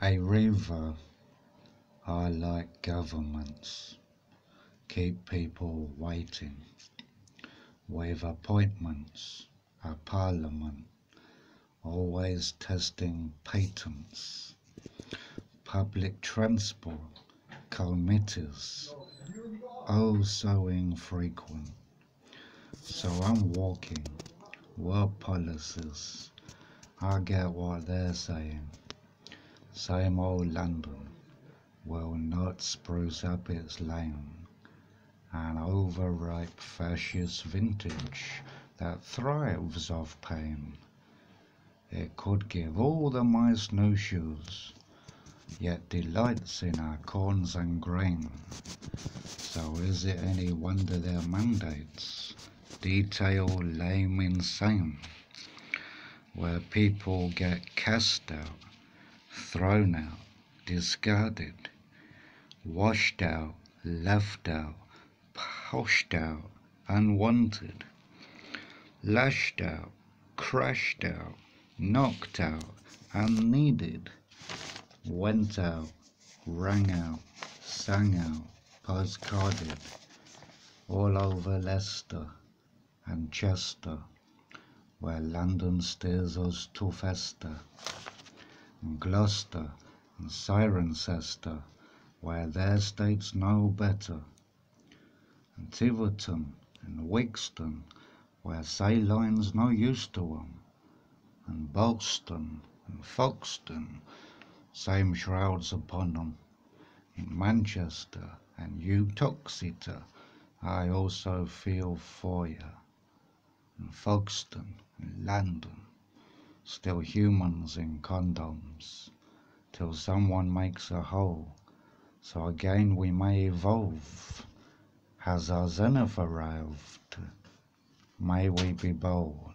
A river are like governments, keep people waiting, with appointments, a parliament, always testing patents, public transport, committees, oh so infrequent. So I'm walking, work policies, I get what they're saying. Same old London will not spruce up its lane. An overripe fascist vintage that thrives off pain. It could give all the mice no shoes, yet delights in our corns and grain. So is it any wonder their mandates detail lame insane, where people get cast out thrown out, discarded, washed out, left out, pushed out, unwanted, lashed out, crashed out, knocked out, unneeded, went out, rang out, sang out, postcarded, all over Leicester and Chester, where London steers us to fester and Gloucester and Cirencester, where their states know better, and Tiverton and Wigston, where say lines no use to to 'em, and Bolston and Folkestone, same shrouds upon 'em. In Manchester and Uttoxeter I also feel for ya, and Folkestone and London still humans in condoms, till someone makes a hole, so again we may evolve. Has our zenith arrived? May we be bold.